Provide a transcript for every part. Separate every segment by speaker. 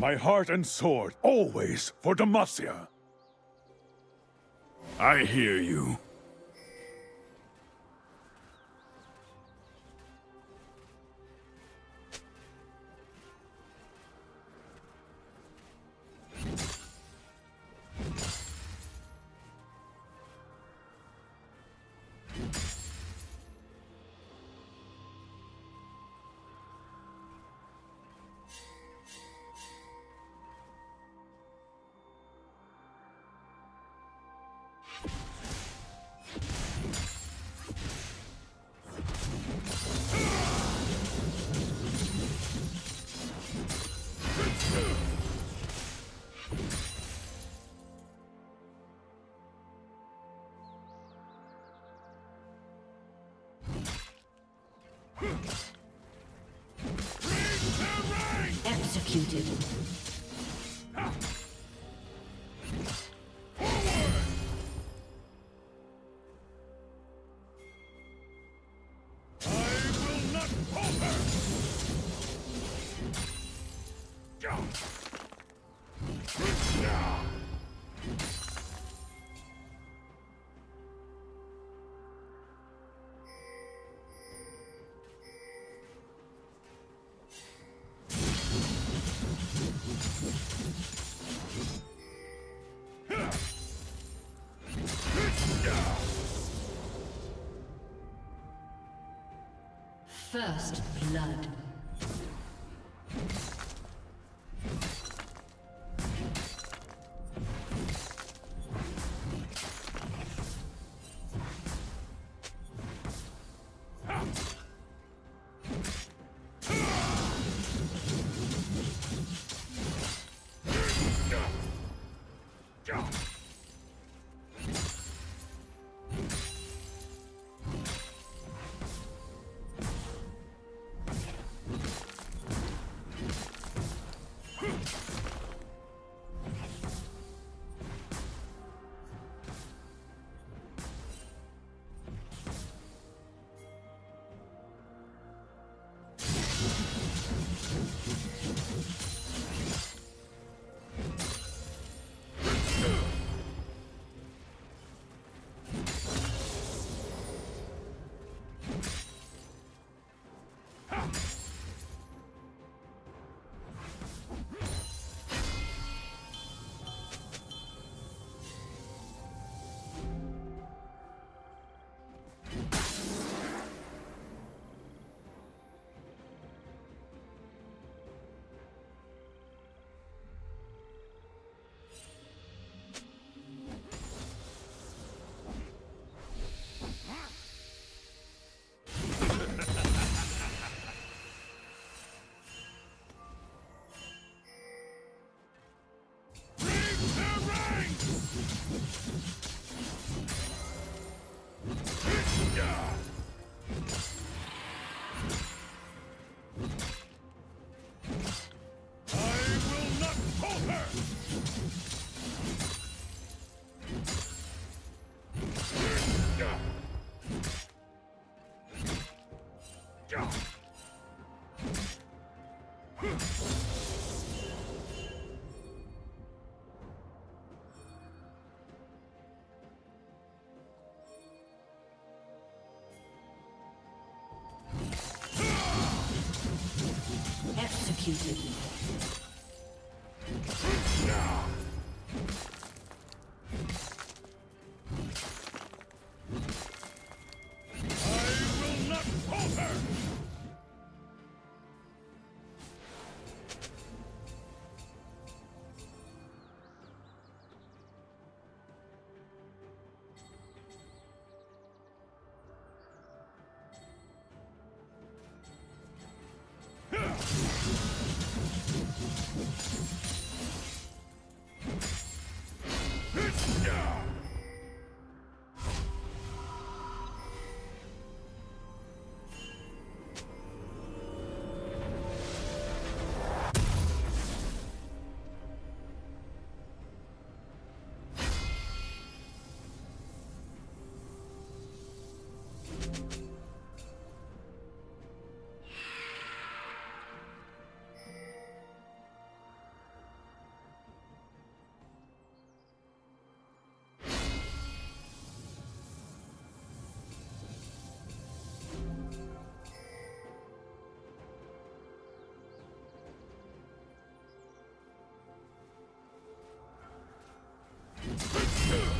Speaker 1: My heart and sword, always for Demacia. I hear you.
Speaker 2: First blood. go. Let's go.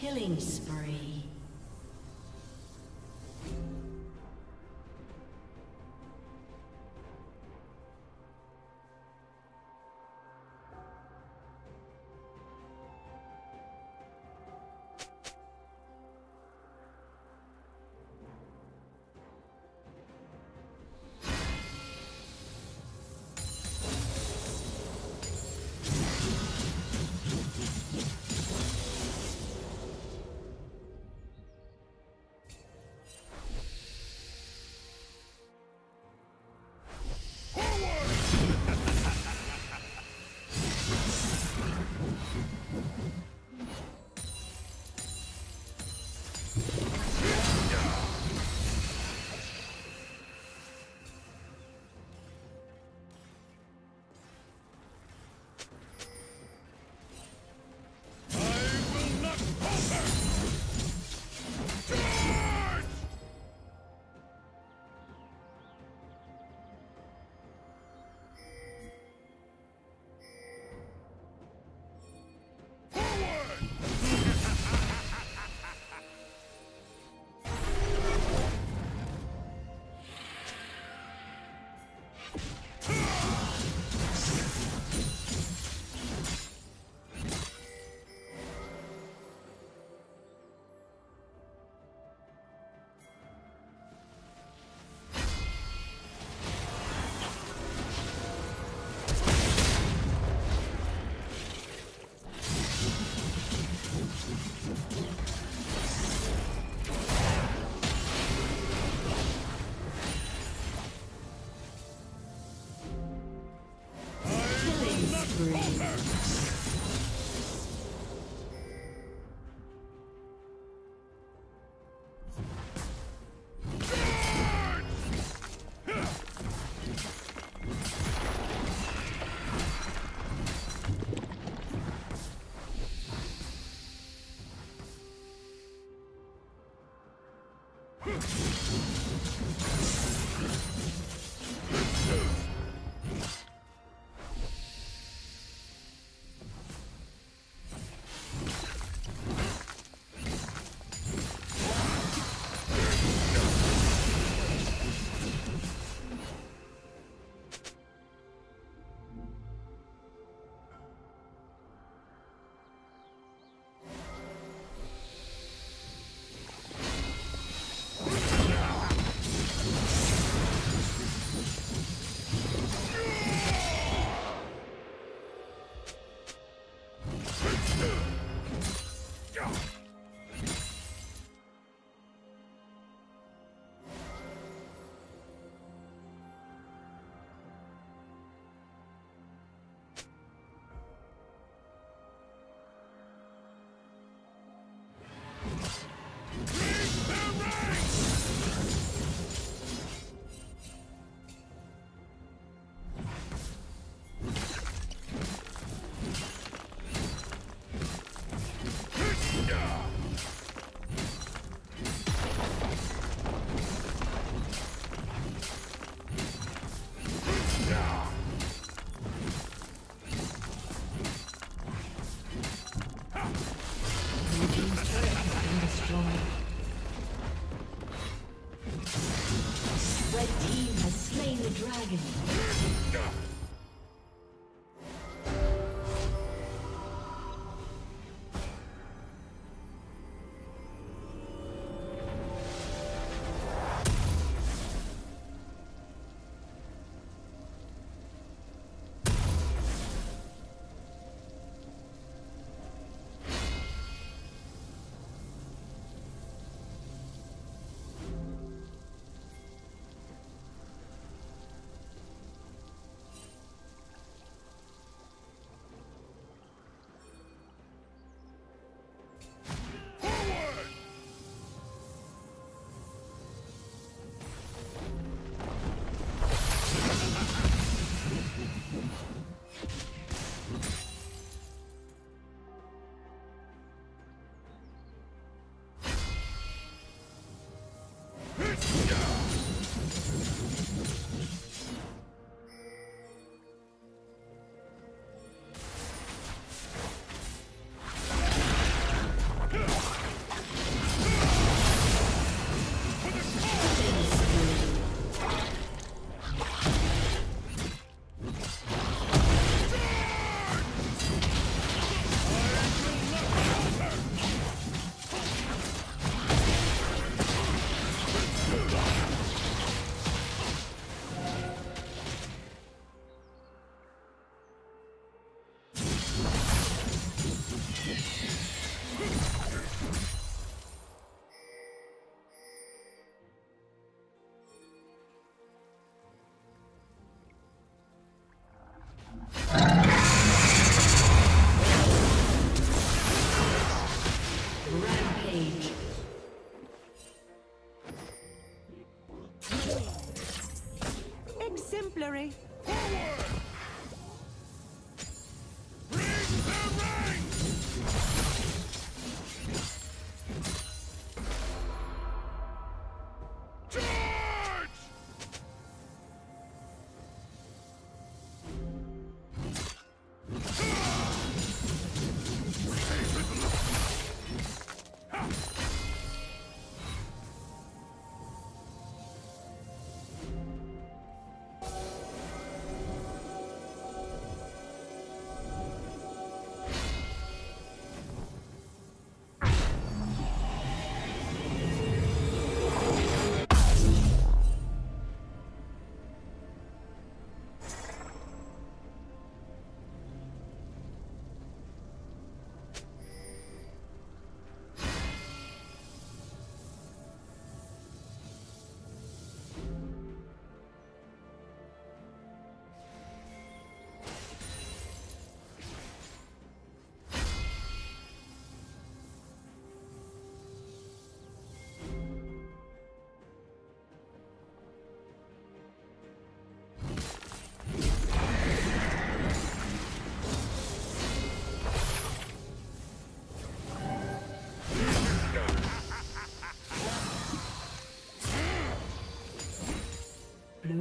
Speaker 2: Killing spree. flurry. Forward!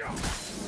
Speaker 1: I